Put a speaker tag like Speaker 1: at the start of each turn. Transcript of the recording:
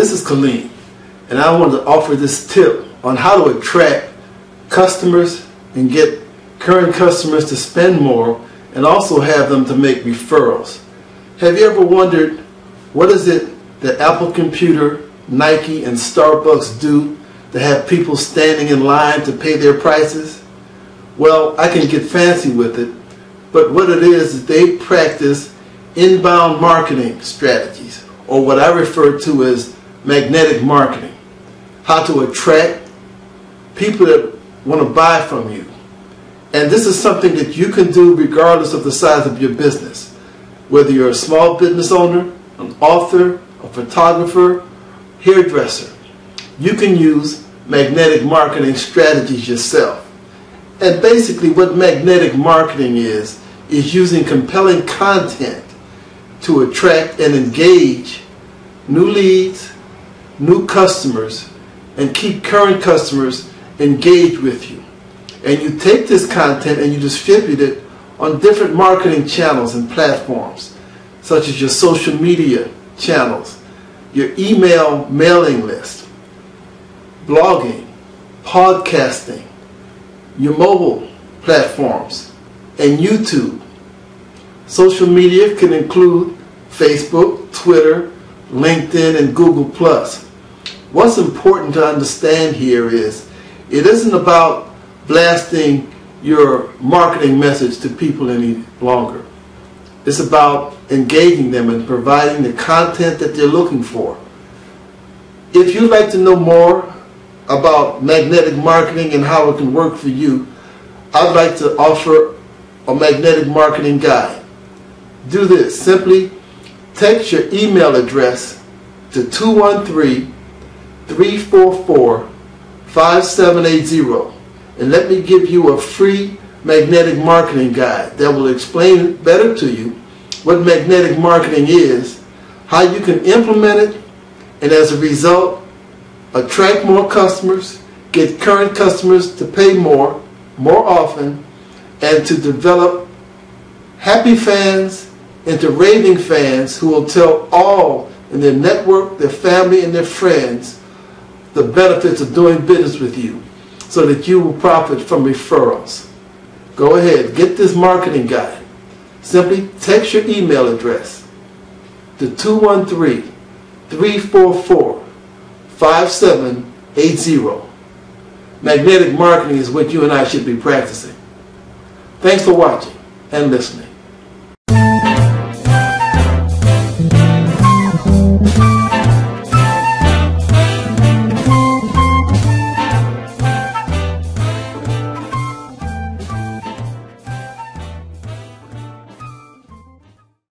Speaker 1: Hi, this is Kaleem, and I want to offer this tip on how to attract customers and get current customers to spend more and also have them to make referrals. Have you ever wondered what is it that Apple Computer, Nike, and Starbucks do to have people standing in line to pay their prices? Well, I can get fancy with it, but what it is is they practice inbound marketing strategies, or what I refer to as magnetic marketing. How to attract people that want to buy from you. And this is something that you can do regardless of the size of your business. Whether you're a small business owner, an author, a photographer, hairdresser, you can use magnetic marketing strategies yourself. And basically what magnetic marketing is, is using compelling content to attract and engage new leads, new customers, and keep current customers engaged with you. And you take this content and you distribute it on different marketing channels and platforms, such as your social media channels, your email mailing list, blogging, podcasting, your mobile platforms, and YouTube. Social media can include Facebook, Twitter, LinkedIn, and Google+. What's important to understand here is it isn't about blasting your marketing message to people any longer. It's about engaging them and providing the content that they're looking for. If you'd like to know more about magnetic marketing and how it can work for you, I'd like to offer a magnetic marketing guide. Do this. Simply text your email address to 213-344-5780 and let me give you a free magnetic marketing guide that will explain better to you what magnetic marketing is, how you can implement it, and as a result, attract more customers, get current customers to pay more, more often, and to develop happy fans into raving fans who will tell all in their network, their family, and their friends the benefits of doing business with you so that you will profit from referrals. Go ahead, get this marketing guide. Simply text your email address to 213 344 5780. Magnetic marketing is what you and I should be practicing. Thanks for watching and listening.